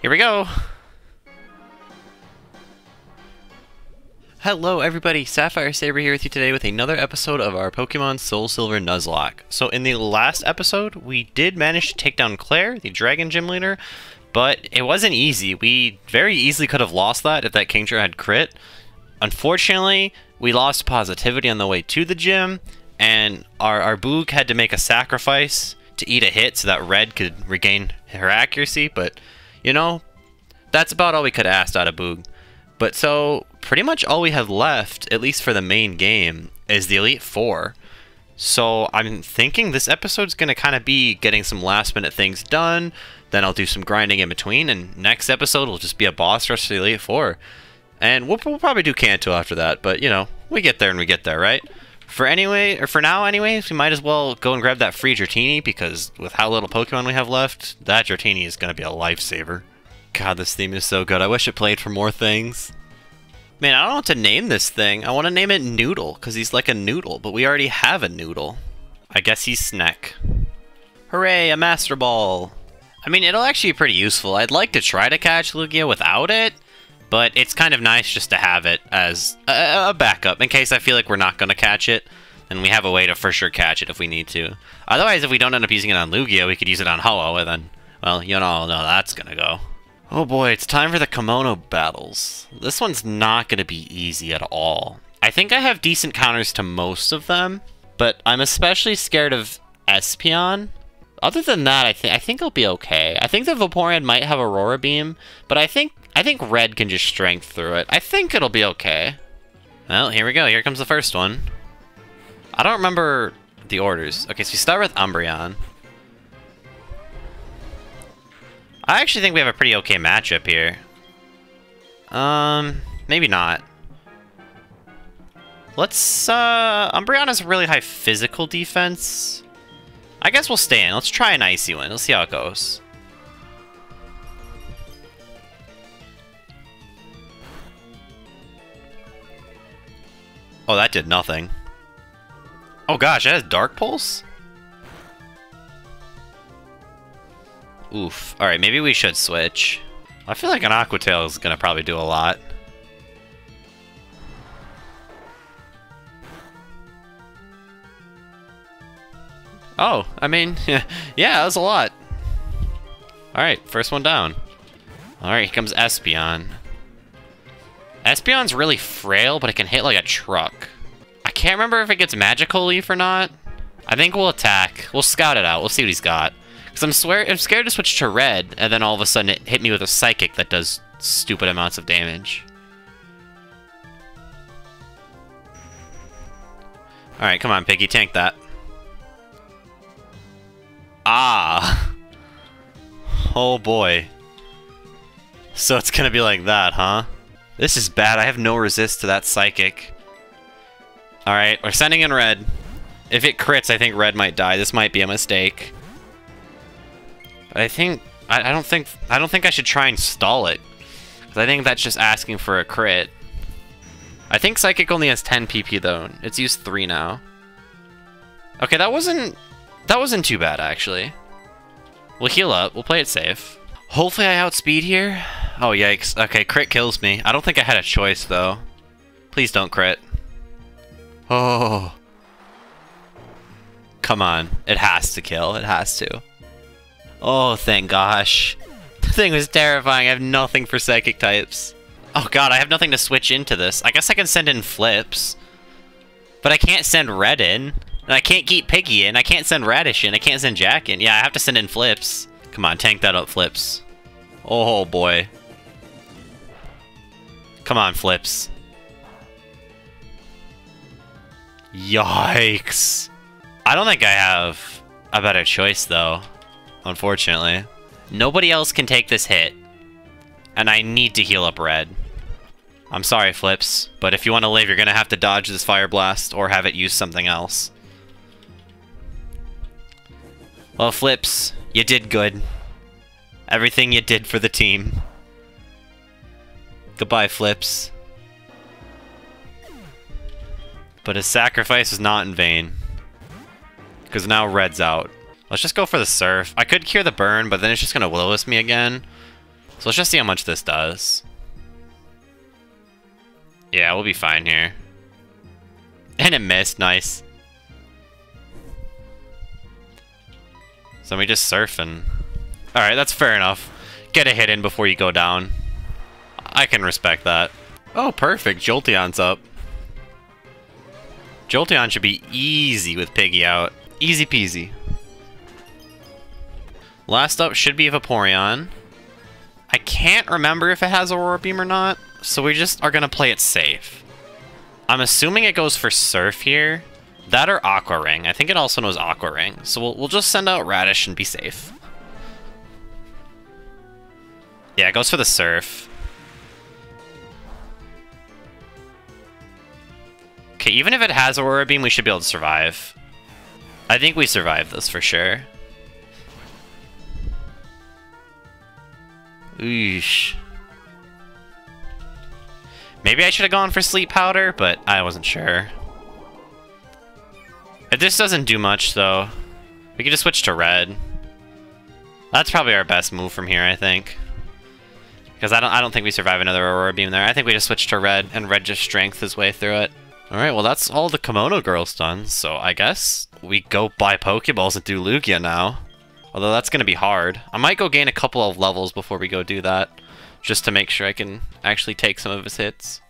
Here we go. Hello everybody, Sapphire Sabre here with you today with another episode of our Pokemon Soul Silver Nuzlocke. So in the last episode, we did manage to take down Claire, the Dragon Gym Leader, but it wasn't easy. We very easily could have lost that if that Kingdra had crit. Unfortunately, we lost positivity on the way to the gym, and our, our Boog had to make a sacrifice to eat a hit so that Red could regain her accuracy, but, you know, that's about all we could ask out of Boog. But so, pretty much all we have left, at least for the main game, is the Elite Four. So I'm thinking this episode's going to kind of be getting some last minute things done, then I'll do some grinding in between, and next episode will just be a boss rush to the Elite Four. And we'll, we'll probably do Kanto after that, but you know, we get there and we get there, right? For anyway, or for now anyways, we might as well go and grab that free Dratini, because with how little Pokemon we have left, that Dratini is going to be a lifesaver. God, this theme is so good. I wish it played for more things. Man, I don't know to name this thing. I want to name it Noodle, because he's like a noodle, but we already have a noodle. I guess he's Snack. Hooray, a Master Ball! I mean, it'll actually be pretty useful. I'd like to try to catch Lugia without it, but it's kind of nice just to have it as a, a backup in case I feel like we're not going to catch it. And we have a way to for sure catch it if we need to. Otherwise, if we don't end up using it on Lugia, we could use it on Ho-Oh, and then, well, you all know that's going to go. Oh boy, it's time for the kimono battles. This one's not going to be easy at all. I think I have decent counters to most of them, but I'm especially scared of Espeon. Other than that, I think I think it'll be okay. I think the Vaporeon might have Aurora Beam, but I think I think Red can just strength through it. I think it'll be okay. Well, here we go. Here comes the first one. I don't remember the orders. Okay, so we start with Umbreon. I actually think we have a pretty okay matchup here. Um, maybe not. Let's, uh, Umbreon has a really high physical defense. I guess we'll stay in. Let's try an Icy one. Let's see how it goes. Oh, that did nothing. Oh gosh, that has Dark Pulse? Oof. Alright, maybe we should switch. I feel like an Aqua Tail is going to probably do a lot. Oh, I mean, yeah, that was a lot. Alright, first one down. Alright, here comes Espeon. Espeon's really frail, but it can hit like a truck. I can't remember if it gets Magical Leaf or not. I think we'll attack. We'll scout it out. We'll see what he's got. Because I'm, swear I'm scared to switch to red, and then all of a sudden it hit me with a psychic that does stupid amounts of damage. Alright, come on, Piggy, tank that. Ah! Oh boy. So it's gonna be like that, huh? This is bad, I have no resist to that psychic. Alright, we're sending in red. If it crits, I think red might die. This might be a mistake. But I think I, I don't think I don't think I should try and stall it. Cause I think that's just asking for a crit. I think Psychic only has 10 PP though. It's used 3 now. Okay, that wasn't that wasn't too bad actually. We'll heal up, we'll play it safe. Hopefully I outspeed here. Oh yikes. Okay, crit kills me. I don't think I had a choice though. Please don't crit. Oh. Come on. It has to kill. It has to. Oh, thank gosh. The thing was terrifying. I have nothing for psychic types. Oh god, I have nothing to switch into this. I guess I can send in flips. But I can't send red in. And I can't keep Piggy in. I can't send Radish in. I can't send Jack in. Yeah, I have to send in flips. Come on, tank that up, flips. Oh boy. Come on, flips. Yikes. I don't think I have a better choice, though unfortunately. Nobody else can take this hit. And I need to heal up red. I'm sorry, Flips, but if you want to live, you're going to have to dodge this Fire Blast or have it use something else. Well, Flips, you did good. Everything you did for the team. Goodbye, Flips. But his sacrifice is not in vain. Because now Red's out. Let's just go for the Surf. I could cure the Burn, but then it's just going to will me again. So let's just see how much this does. Yeah, we'll be fine here. And it missed, nice. Somebody just surfing. Alright, that's fair enough. Get a hit in before you go down. I can respect that. Oh, perfect. Jolteon's up. Jolteon should be easy with Piggy out. Easy peasy. Last up should be Vaporeon. I can't remember if it has Aurora Beam or not, so we just are going to play it safe. I'm assuming it goes for Surf here. That or Aqua Ring. I think it also knows Aqua Ring, so we'll, we'll just send out Radish and be safe. Yeah, it goes for the Surf. Okay, even if it has Aurora Beam, we should be able to survive. I think we survive this for sure. Oosh. Maybe I should have gone for Sleep Powder, but I wasn't sure. If this doesn't do much, though, we can just switch to red. That's probably our best move from here, I think. Because I don't, I don't think we survive another Aurora Beam there. I think we just switch to red, and red just strength his way through it. Alright, well that's all the Kimono girls done, so I guess we go buy Pokeballs and do Lugia now. Although that's going to be hard. I might go gain a couple of levels before we go do that, just to make sure I can actually take some of his hits.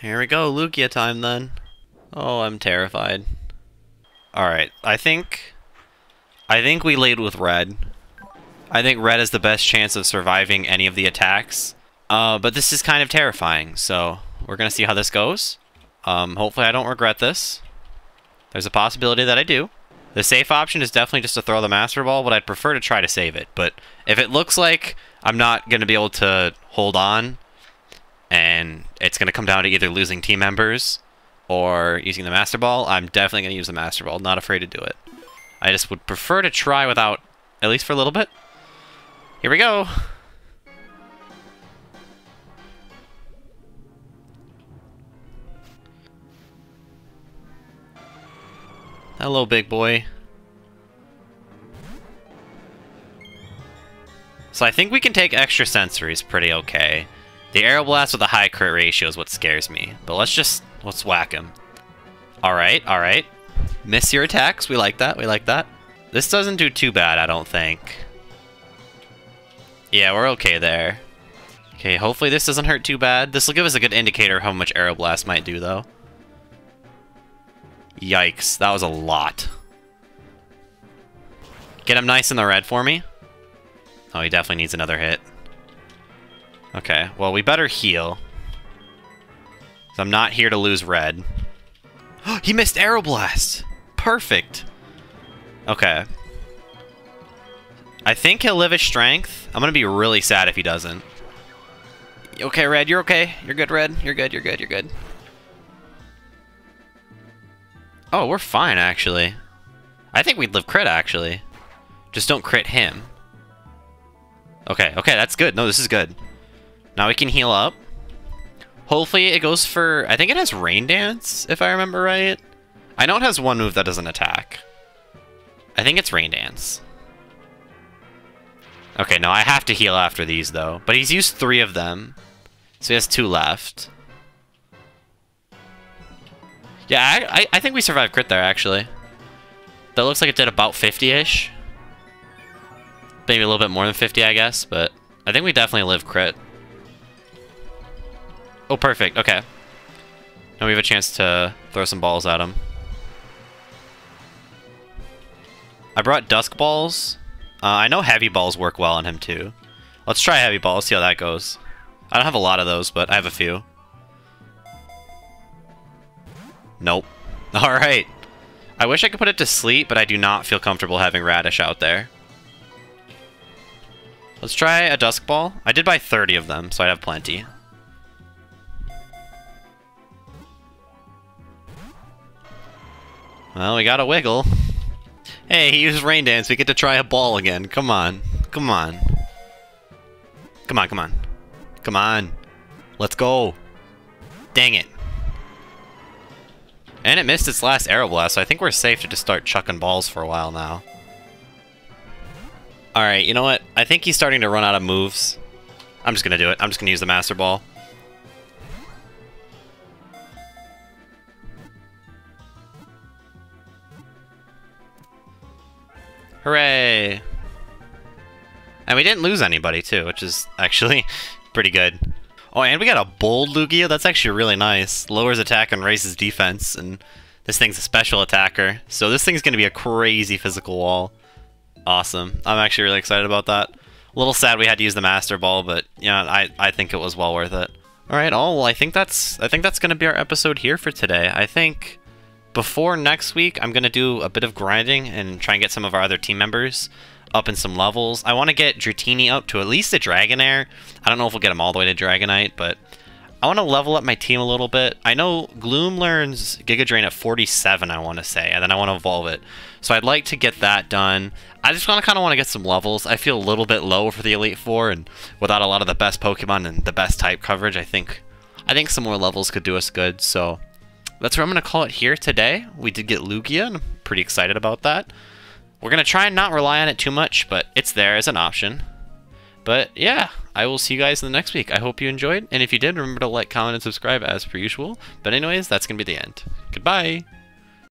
Here we go, Lugia time then. Oh, I'm terrified. Alright, I think... I think we lead with red. I think red has the best chance of surviving any of the attacks. Uh, but this is kind of terrifying, so we're going to see how this goes. Um, hopefully I don't regret this. There's a possibility that I do. The safe option is definitely just to throw the Master Ball, but I'd prefer to try to save it. But if it looks like I'm not going to be able to hold on, and it's going to come down to either losing team members or using the Master Ball, I'm definitely going to use the Master Ball. Not afraid to do it. I just would prefer to try without, at least for a little bit. Here we go. Hello, big boy. So I think we can take extra sensories pretty okay. The Aeroblast with a high crit ratio is what scares me. But let's just, let's whack him. Alright, alright. Miss your attacks, we like that, we like that. This doesn't do too bad, I don't think. Yeah, we're okay there. Okay, hopefully this doesn't hurt too bad. This will give us a good indicator of how much Aeroblast might do, though. Yikes, that was a lot. Get him nice in the red for me. Oh, he definitely needs another hit. Okay, well, we better heal. I'm not here to lose red. he missed Aeroblast! Perfect! Okay. I think he'll live his strength. I'm gonna be really sad if he doesn't. Okay, Red, you're okay. You're good, Red. You're good, you're good, you're good. Oh, we're fine, actually. I think we'd live crit, actually. Just don't crit him. Okay, okay, that's good. No, this is good. Now we can heal up. Hopefully it goes for... I think it has Rain Dance, if I remember right. I know it has one move that doesn't attack. I think it's Rain Dance. Okay, no, I have to heal after these, though. But he's used three of them. So he has two left. Yeah, I, I, I think we survived crit there, actually. That looks like it did about 50-ish. Maybe a little bit more than 50, I guess, but I think we definitely live crit. Oh, perfect. Okay. Now we have a chance to throw some balls at him. I brought Dusk Balls. Uh, I know Heavy Balls work well on him, too. Let's try Heavy Balls, see how that goes. I don't have a lot of those, but I have a few. Nope. Alright. I wish I could put it to sleep, but I do not feel comfortable having Radish out there. Let's try a Dusk Ball. I did buy 30 of them, so I have plenty. Well, we got a wiggle. Hey, he used Rain Dance. We get to try a ball again. Come on. Come on. Come on, come on. Come on. Let's go. Dang it. And it missed its last Aeroblast, so I think we're safe to just start chucking balls for a while now. Alright, you know what? I think he's starting to run out of moves. I'm just gonna do it. I'm just gonna use the Master Ball. Hooray! And we didn't lose anybody, too, which is actually pretty good. Oh, and we got a bold Lugia. That's actually really nice. Lowers attack and raises defense, and this thing's a special attacker. So this thing's going to be a crazy physical wall. Awesome. I'm actually really excited about that. A little sad we had to use the Master Ball, but yeah, I, I think it was well worth it. All right, all well, I think that's I think that's going to be our episode here for today. I think before next week, I'm going to do a bit of grinding and try and get some of our other team members up in some levels. I want to get Dratini up to at least a Dragonair. I don't know if we'll get him all the way to Dragonite, but I want to level up my team a little bit. I know Gloom learns Giga Drain at 47, I want to say, and then I want to evolve it. So I'd like to get that done. I just want to kind of want to get some levels. I feel a little bit low for the Elite Four, and without a lot of the best Pokemon and the best type coverage, I think I think some more levels could do us good. So that's where I'm going to call it here today. We did get Lugia, and I'm pretty excited about that. We're going to try and not rely on it too much, but it's there as an option. But yeah, I will see you guys in the next week. I hope you enjoyed, and if you did, remember to like, comment, and subscribe as per usual. But anyways, that's going to be the end. Goodbye!